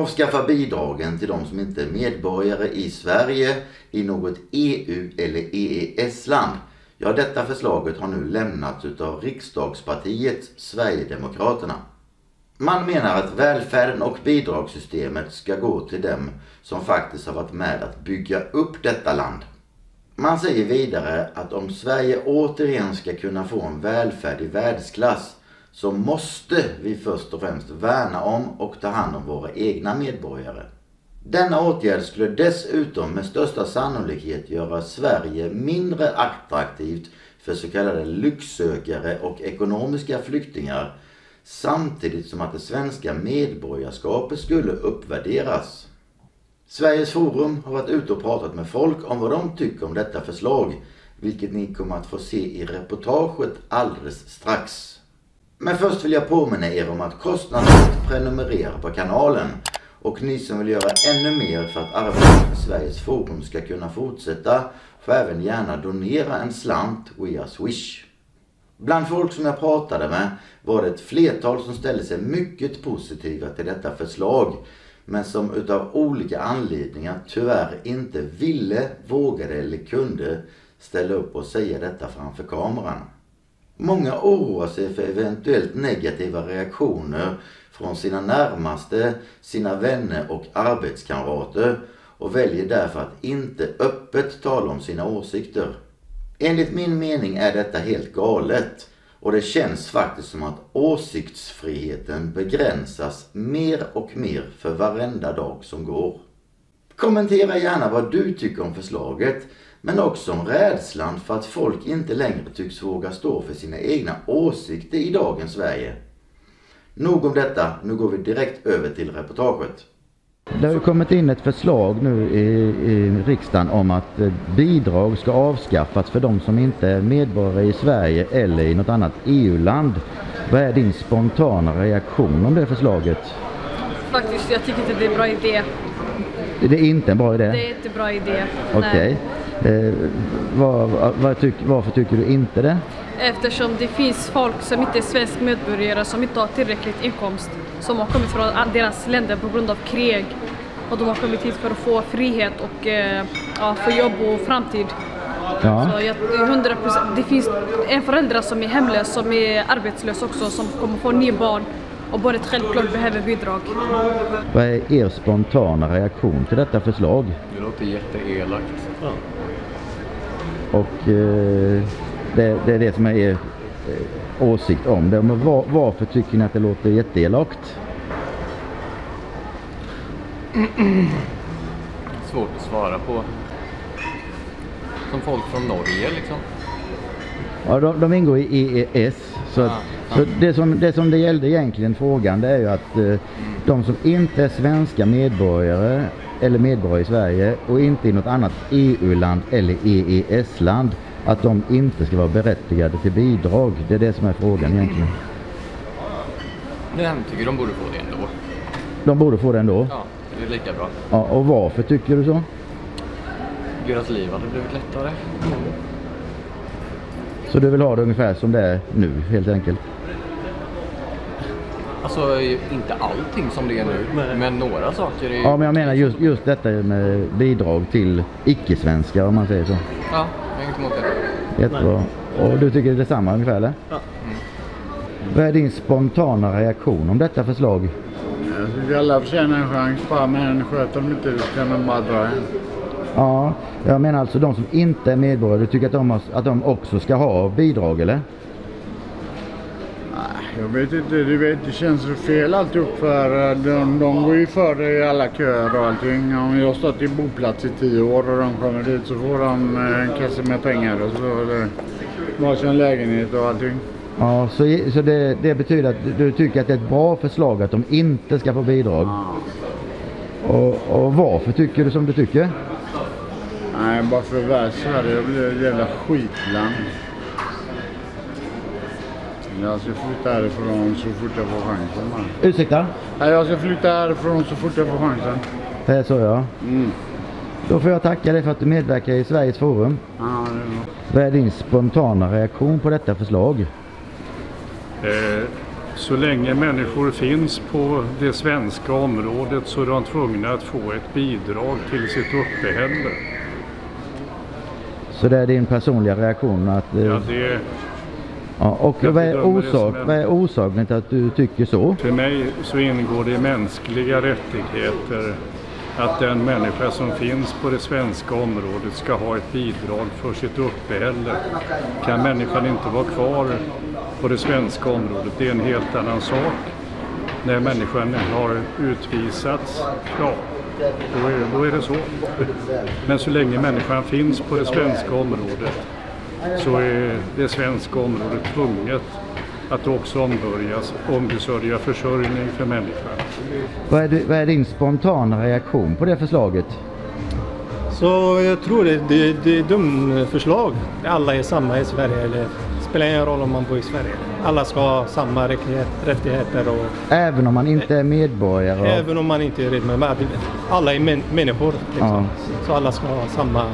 avskaffa bidragen till de som inte är medborgare i Sverige, i något EU eller EES-land. Ja, detta förslaget har nu lämnats av riksdagspartiet Sverigedemokraterna. Man menar att välfärden och bidragssystemet ska gå till dem som faktiskt har varit med att bygga upp detta land. Man säger vidare att om Sverige återigen ska kunna få en välfärd i världsklass så måste vi först och främst värna om och ta hand om våra egna medborgare. Denna åtgärd skulle dessutom med största sannolikhet göra Sverige mindre attraktivt för så kallade lycksökare och ekonomiska flyktingar samtidigt som att det svenska medborgarskapet skulle uppvärderas. Sveriges Forum har varit ute och pratat med folk om vad de tycker om detta förslag, vilket ni kommer att få se i reportaget alldeles strax. Men först vill jag påminna er om att kostnaden att prenumerera på kanalen och ni som vill göra ännu mer för att arbetet med Sveriges Forum ska kunna fortsätta får även gärna donera en slant via Swish. Bland folk som jag pratade med var det ett flertal som ställde sig mycket positiva till detta förslag men som utav olika anledningar tyvärr inte ville, vågade eller kunde ställa upp och säga detta framför kameran. Många oroar sig för eventuellt negativa reaktioner från sina närmaste, sina vänner och arbetskamrater och väljer därför att inte öppet tala om sina åsikter. Enligt min mening är detta helt galet och det känns faktiskt som att åsiktsfriheten begränsas mer och mer för varenda dag som går. Kommentera gärna vad du tycker om förslaget men också om rädslan för att folk inte längre tycks våga stå för sina egna åsikter i dagens Sverige. Nog om detta, nu går vi direkt över till reportaget. Det har ju kommit in ett förslag nu i, i riksdagen om att eh, bidrag ska avskaffas för de som inte är medborgare i Sverige eller i något annat EU-land. Vad är din spontana reaktion om det förslaget? Faktiskt, jag tycker inte det är en bra idé. Det är inte en bra idé? Det är inte en bra idé. Okej. Okay. Eh, var, var tyck, varför tycker du inte det? Eftersom det finns folk som inte är svensk medborgare som inte har tillräckligt inkomst som har kommit från deras länder på grund av krig och de har kommit hit för att få frihet och eh, ja, få jobb och framtid. Ja. Så jag, 100%, det finns en förälder som är hemlös, som är arbetslös också, som kommer få nio barn och barnet självklart behöver bidrag. Vad är er spontana reaktion till detta förslag? Det låter jätteelakt. Ja. Och eh, det, det, är det som är er eh, åsikt om det. Men var, varför tycker ni att det låter jätteelakt? Svårt att svara på. Som folk från Norge liksom. Ja, de, de ingår i EES. Så, ja, ja. så det, som, det som det gällde egentligen frågan det är ju att eh, de som inte är svenska medborgare eller medborgare i Sverige och inte i något annat EU-land eller EES-land att de inte ska vara berättigade till bidrag. Det är det som är frågan egentligen. Jag tycker de borde få det ändå. De borde få det ändå? Ja, det är lika bra. Ja, och varför tycker du så? Deras liv hade blivit lättare. Så du vill ha det ungefär som det är nu helt enkelt? Alltså inte allting som det är nu, men några saker är Ja, men jag menar just, just detta med bidrag till icke-svenskar om man säger så. Ja, jag har inget emot det. Jättebra. Och du tycker det är detsamma ungefär eller? Ja. Mm. Vad är din spontana reaktion om detta förslag? Jag tycker alla förtjänar en chans bara, men sköter de inte kan de bara dra en. Ja, jag menar alltså de som inte är medborgare. Du tycker att de, att de också ska ha bidrag eller? Jag vet inte, du vet det känns fel alltihop för de, de går ju före i alla köer och allting. Om jag har stått i boplats i tio år och de kommer dit så får de en kasse med pengar och så varsin lägenhet och allting. Ja, så, så det, det, betyder att du tycker att det är ett bra förslag att de inte ska få bidrag? Ja. Och, och varför tycker du som du tycker? Nej, bara för världssverige blir ett jävla skitland. Jag ska flytta härifrån så fort jag får chansen. Man. Ursäkta? jag ska flytta härifrån så fort jag får chansen. Det är så ja. Mm. Då får jag tacka dig för att du medverkar i Sveriges Forum. Ja, det. Vad är din spontana reaktion på detta förslag? Eh, så länge människor finns på det svenska området så är de tvungna att få ett bidrag till sitt uppehälle. Så det är din personliga reaktion att... eh, Ja, det, ja, och vad är, orsak, vad är orsaken till att du tycker så? för mig så ingår det i mänskliga rättigheter att den människa som finns på det svenska området ska ha ett bidrag för sitt uppehälle. Kan människan inte vara kvar på det svenska området, det är en helt annan sak. När människan har utvisats, ja, då är, då är det så. Men så länge människan finns på det svenska området så är det svenska området tvunget att också ombörjas, ombesörja försörjning för människan. Vad är, du, vad är din spontana reaktion på det förslaget? Så jag tror det, det, det är dum förslag. Alla är samma i Sverige. Eller, det spelar ingen roll om man bor i Sverige. Alla ska ha samma rättighet- rättigheter och Även om man inte är medborgare? Även om man inte är rädd med Alla är män, människor. Liksom. Ja. Så alla ska ha samma.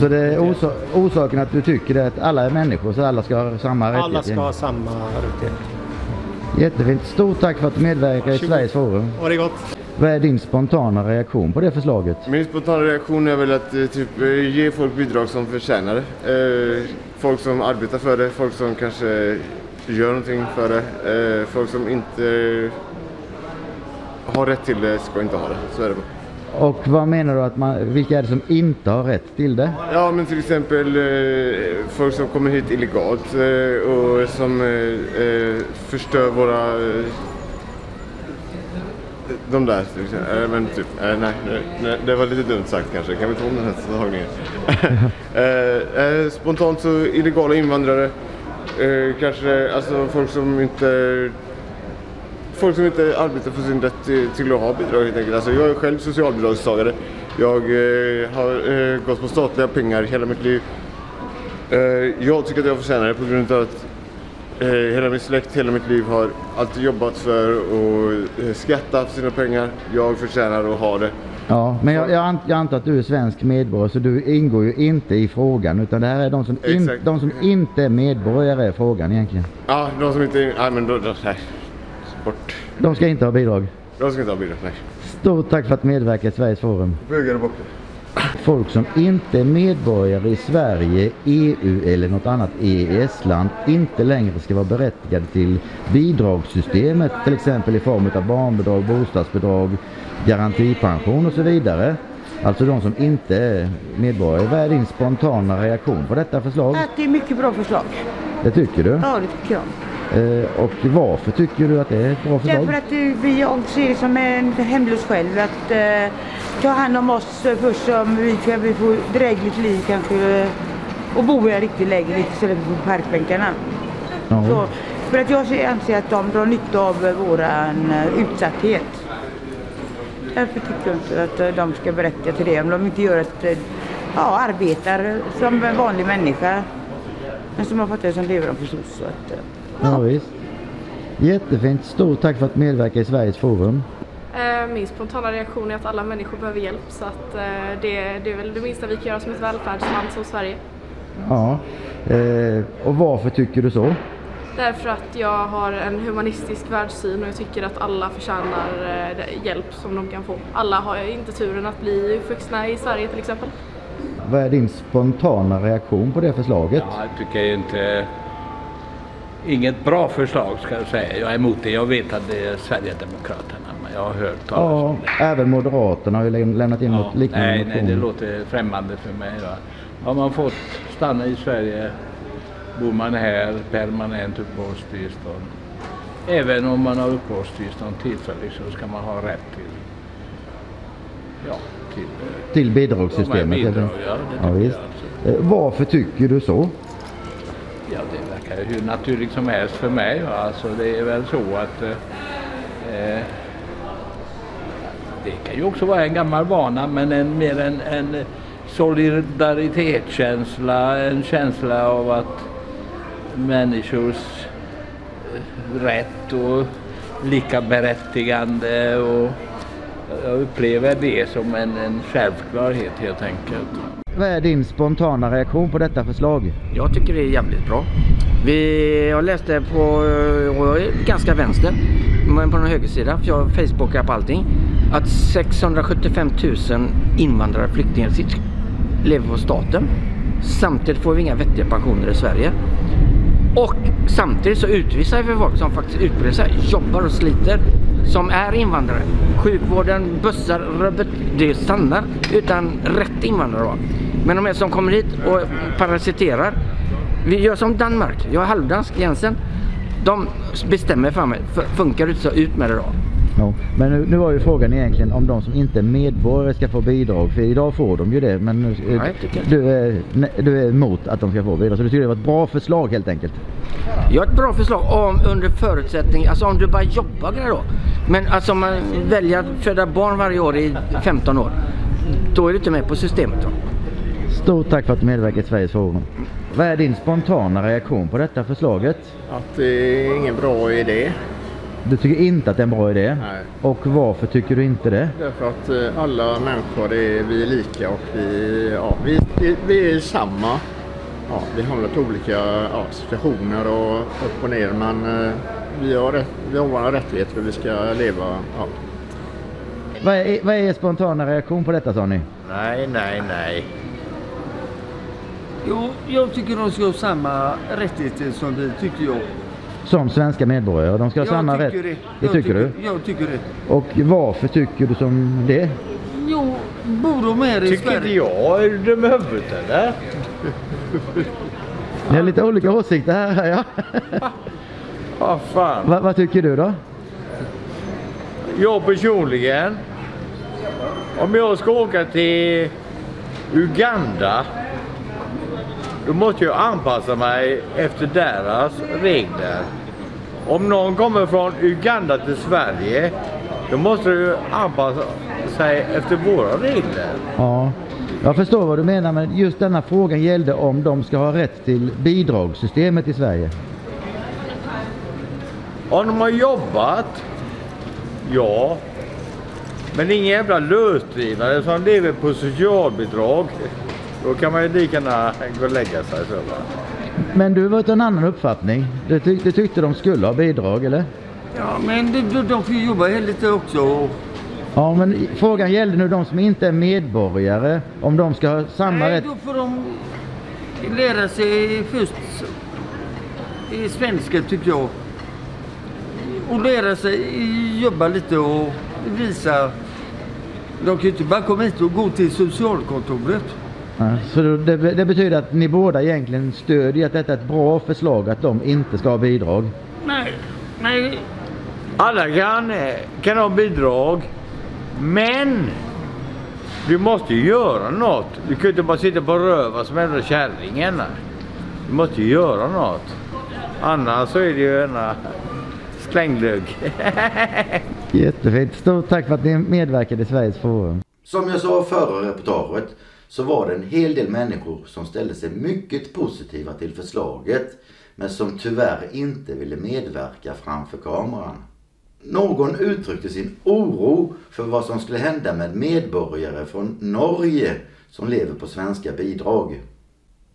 Så det är orsa, orsaken att du tycker det är att alla är människor så alla ska ha samma Alla rättigheter? ska ha samma rättigheter. Jättefint. Stort tack för att du medverkar i. Sveriges Forum. Ha det gott! Vad är din spontana reaktion på det förslaget? Min spontana reaktion är väl att eh, typ, eh, ge folk bidrag som förtjänar det. Eh, folk som arbetar för det, folk som kanske gör någonting för det. Eh, folk som inte har rätt till det ska inte ha det. Så är det bara. Och vad menar du att man, vilka är det som inte har rätt till det? Ja men till exempel eh, folk som kommer hit illegalt eh, och som eh, eh förstör våra... Eh, de där till exempel. Eh, men typ, eh, nej, nej, nej, det var lite dumt sagt kanske. Kan vi ta om den här tagningen? eh, eh, spontant så illegala invandrare. Eh, kanske alltså folk som inte folk som inte arbetar för sin rätt till, att ha bidrag helt enkelt. Alltså jag är själv socialbidragstagare. Jag eh, har eh, gått på statliga pengar hela mitt liv. Eh, jag tycker att jag förtjänar det på grund av att eh, hela min släkt, hela mitt liv har alltid jobbat för att eh, skatta för sina pengar. Jag förtjänar att ha det. Ja, men jag, jag, jag antar att du är svensk medborgare så du ingår ju inte i frågan utan det här är de som, in, de som inte är medborgare är frågan egentligen. Ja, de som inte... Nej men då... då nej. Bort. De ska inte ha bidrag. De ska inte ha bidrag, nej. Stort tack för att medverka i Sveriges Forum. Bögar och Folk som inte är medborgare i Sverige, EU eller något annat EES-land inte längre ska vara berättigade till bidragssystemet, till exempel i form av barnbidrag, bostadsbidrag, garantipension och så vidare. Alltså de som inte är medborgare. Vad är din spontana reaktion på detta förslag? Att det är mycket bra förslag. Det tycker du? Ja, det tycker jag. Eh, och varför tycker du att det är ett bra Därför förslag? att eh, vi, ser det som en hemlös själv. Att eh, ta hand om oss först som vi kan vi få drägligt liv kanske. eh, Och bo i en riktig lägenhet istället för på parkbänkarna. Ja. Så, för att jag ser- anser att de drar nytta av våran eh, utsatthet. Därför tycker jag inte att de ska berätta till det. Om de inte gör ett, ja, arbetar som en vanlig människa. Men som har fått det som lever de förstås. Så att, Ja, visst. Jättefint. Stort tack för att medverka i Sveriges Forum. Eh, Min spontana reaktion är att alla människor behöver hjälp så att eh, det, det är väl det minsta vi kan göra som ett välfärdsland som Sverige. Ja. Eh, och varför tycker du så? Därför att jag har en humanistisk världssyn och jag tycker att alla förtjänar det- hjälp som de kan få. Alla har inte turen att bli uppvuxna i Sverige till exempel. Vad är din spontana reaktion på det förslaget? Ja, jag tycker inte... Inget bra förslag ska jag säga. Jag är emot det. Jag vet att det är Sverigedemokraterna. Men jag har hört talas om Ja, även Moderaterna har ju läm- lämnat in något liknande Nej, nej, det låter främmande för mig. Va? Har man fått stanna i Sverige, bor man här, permanent uppehållstillstånd. Även om man har uppehållstillstånd tillfälligt så ska man ha rätt till, ja, till, eh, Till bidragssystemet. Bidrag, ja, det ja, visst. Eh, Varför tycker du så? Ja, det verkar ju hur naturligt som helst för mig. Va? Alltså, det är väl så att eh, eh, det kan ju också vara en gammal vana men en, mer en, en solidaritetskänsla, en känsla av att människors eh, rätt och lika berättigande och jag upplever det som en, en självklarhet helt enkelt. Vad är din spontana reaktion på detta förslag? Jag tycker det är jävligt bra. Vi, jag läste på, och jag är ganska vänster, men på den högersida, för jag facebookar på allting, att 675 000 invandrare och flyktingar sitter lever på staten. Samtidigt får vi inga vettiga pensioner i Sverige. Och samtidigt så utvisar vi folk som faktiskt utbildar sig, jobbar och sliter, som är invandrare. Sjukvården, bussar, rubbet, det stannar utan rätt invandrare då. Men de är som kommer hit och parasiterar. Vi gör som Danmark, jag är halvdansk Jensen. De bestämmer för mig, funkar det inte så ut med det då. Ja. Men nu, nu var ju frågan egentligen om de som inte är medborgare ska få bidrag. För idag får de ju det. Men nu- eh, Nej, tycker jag du, är, nej, du är emot att de ska få bidrag. Så du tycker det var ett bra förslag helt enkelt? Jag har ett bra förslag om under förutsättning, alltså om du bara jobbar där då. Men alltså om man väljer att föda barn varje år i 15 år. Då är du inte med på systemet då. Stort tack för att du medverkar i Sveriges Forum. Vad är din spontana reaktion på detta förslaget? Att det är ingen bra idé. Du tycker inte att det är en bra idé? Nej. Och varför tycker du inte det? Därför att eh, alla människor är, vi är lika och vi, ja, vi, vi, vi är samma. Ja, vi har lite olika ja, situationer och upp och ner men eh, vi har, rätt, vi har våra rättigheter och vi ska leva. Ja. Vad är, vad är er spontana reaktion på detta sa ni? Nej, nej, nej. Jo, jag tycker de ska ha samma rättigheter som vi, tycker jag. Som svenska medborgare? De ska ha jag samma tycker rätt? Det, Det jag tycker du? Jag tycker det. Och varför tycker du som det? Jo, bor de här i Tycker Sverige? inte jag är dum i huvudet eller? Ni har lite olika åsikter här jag. Vad fan. Va, vad tycker du då? Jag personligen. Om jag ska åka till Uganda. Då måste jag anpassa mig efter deras regler. Om någon kommer från Uganda till Sverige. Då måste du anpassa sig efter våra regler. Ja, jag förstår vad du menar men just denna frågan gällde om de ska ha rätt till bidragssystemet i Sverige. Om de har jobbat? Ja. Men ingen jävla lösdrivare som lever på socialbidrag. Då kan man ju lika gärna gå och lägga sig så va. Men du var en annan uppfattning. Du, tyck, du tyckte de skulle ha bidrag eller? Ja, men de, de, får ju jobba lite också. Ja men frågan gällde nu de som inte är medborgare. Om de ska ha samma nej, rätt. då får de lära sig först i svenska, tycker jag. Och lära sig jobba lite och visa. De kan ju inte bara komma hit och gå till socialkontoret. Så det, det betyder att ni båda egentligen stödjer att detta är ett bra förslag att de inte ska ha bidrag. Nej, nej. Alla kan, kan ha bidrag. Men du måste ju göra något. Du kan ju inte bara sitta på röva som kärringen. här. Du måste ju göra något. Annars så är det ju en eh, slängglugg. Jättefint. Stort tack för att ni medverkade i Sveriges Forum. Som jag sa förra reportaget så var det en hel del människor som ställde sig mycket positiva till förslaget men som tyvärr inte ville medverka framför kameran. Någon uttryckte sin oro för vad som skulle hända med medborgare från Norge som lever på svenska bidrag.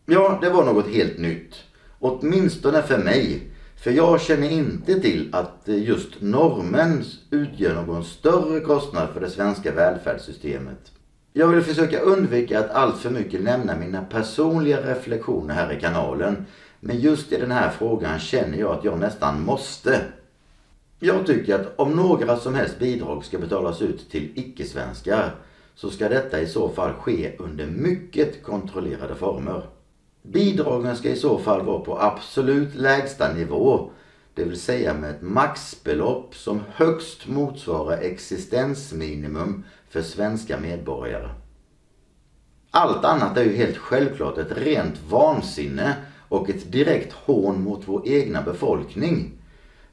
Ja, det var något helt nytt. Åtminstone för mig. För jag känner inte till att just norrmän utgör någon större kostnad för det svenska välfärdssystemet. Jag vill försöka undvika att allt för mycket nämna mina personliga reflektioner här i kanalen. Men just i den här frågan känner jag att jag nästan måste. Jag tycker att om några som helst bidrag ska betalas ut till icke-svenskar så ska detta i så fall ske under mycket kontrollerade former. Bidragen ska i så fall vara på absolut lägsta nivå, det vill säga med ett maxbelopp som högst motsvarar existensminimum för svenska medborgare. Allt annat är ju helt självklart ett rent vansinne och ett direkt hån mot vår egna befolkning.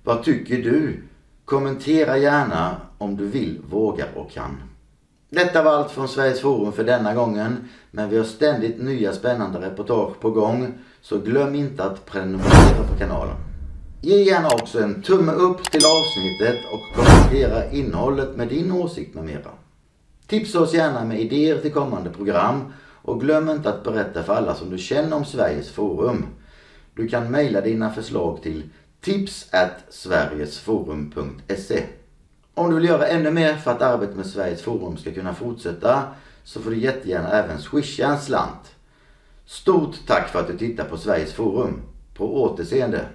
Vad tycker du? Kommentera gärna om du vill, vågar och kan. Detta var allt från Sveriges Forum för denna gången, men vi har ständigt nya spännande reportage på gång, så glöm inte att prenumerera på kanalen. Ge gärna också en tumme upp till avsnittet och kommentera innehållet med din åsikt med mera. Tipsa oss gärna med idéer till kommande program och glöm inte att berätta för alla som du känner om Sveriges Forum. Du kan mejla dina förslag till tipssverigesforum.se Om du vill göra ännu mer för att arbetet med Sveriges Forum ska kunna fortsätta så får du jättegärna även swisha en slant. Stort tack för att du tittar på Sveriges Forum. På återseende!